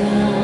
down.